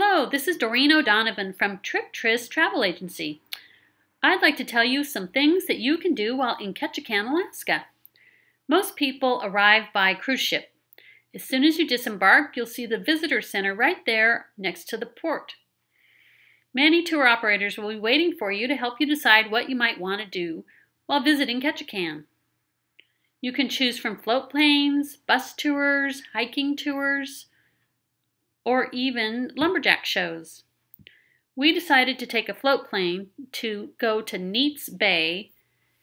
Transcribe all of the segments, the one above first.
Hello, this is Doreen O'Donovan from TripTrist Travel Agency. I'd like to tell you some things that you can do while in Ketchikan, Alaska. Most people arrive by cruise ship. As soon as you disembark, you'll see the visitor center right there next to the port. Many tour operators will be waiting for you to help you decide what you might want to do while visiting Ketchikan. You can choose from float planes, bus tours, hiking tours, or even lumberjack shows. We decided to take a float plane to go to Neets Bay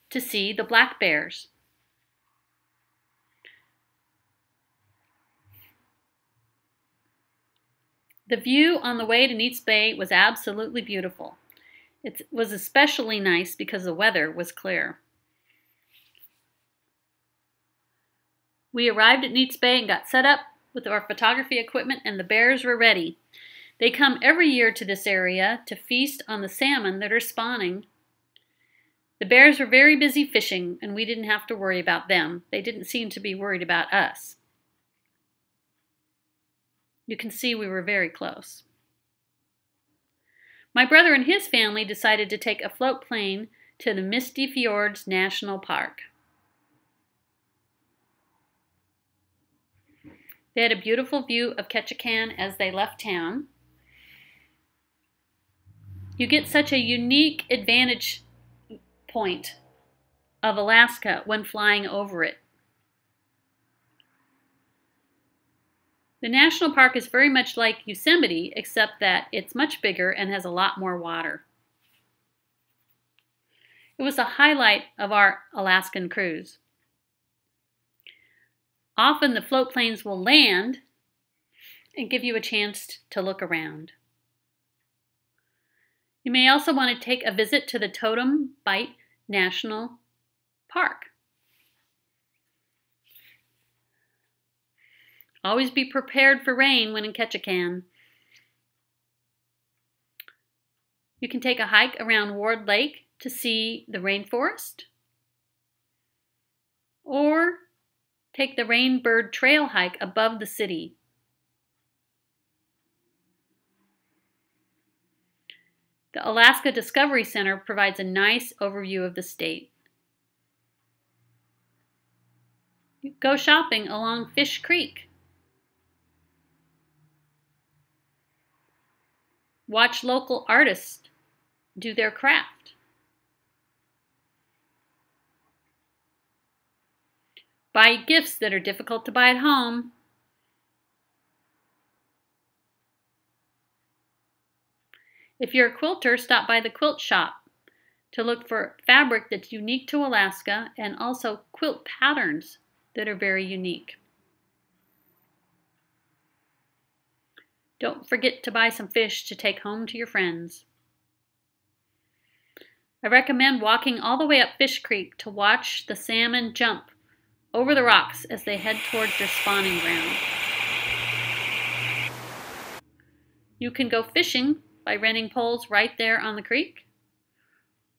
to see the black bears. The view on the way to Neets Bay was absolutely beautiful. It was especially nice because the weather was clear. We arrived at Neets Bay and got set up with our photography equipment, and the bears were ready. They come every year to this area to feast on the salmon that are spawning. The bears were very busy fishing, and we didn't have to worry about them. They didn't seem to be worried about us. You can see we were very close. My brother and his family decided to take a float plane to the Misty Fjords National Park. They had a beautiful view of Ketchikan as they left town. You get such a unique advantage point of Alaska when flying over it. The national park is very much like Yosemite, except that it's much bigger and has a lot more water. It was a highlight of our Alaskan cruise. Often the float planes will land and give you a chance to look around. You may also want to take a visit to the Totem Bight National Park. Always be prepared for rain when in Ketchikan. You can take a hike around Ward Lake to see the rainforest, or Take the Rainbird Trail hike above the city. The Alaska Discovery Center provides a nice overview of the state. Go shopping along Fish Creek. Watch local artists do their craft. Buy gifts that are difficult to buy at home. If you're a quilter, stop by the quilt shop to look for fabric that's unique to Alaska and also quilt patterns that are very unique. Don't forget to buy some fish to take home to your friends. I recommend walking all the way up Fish Creek to watch the salmon jump over the rocks as they head towards their spawning ground. You can go fishing by renting poles right there on the creek,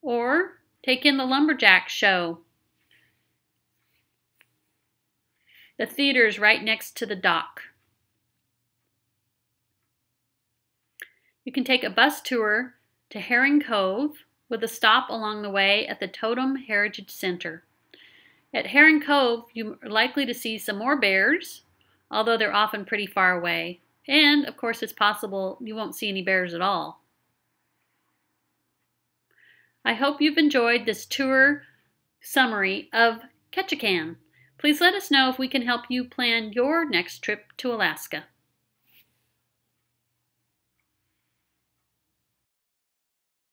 or take in the lumberjack show. The theater is right next to the dock. You can take a bus tour to Herring Cove with a stop along the way at the Totem Heritage Center. At Herring Cove, you're likely to see some more bears, although they're often pretty far away. And, of course, it's possible you won't see any bears at all. I hope you've enjoyed this tour summary of Ketchikan. Please let us know if we can help you plan your next trip to Alaska.